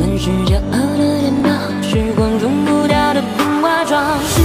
乱世骄傲的颠倒，时光中不掉的不化妆。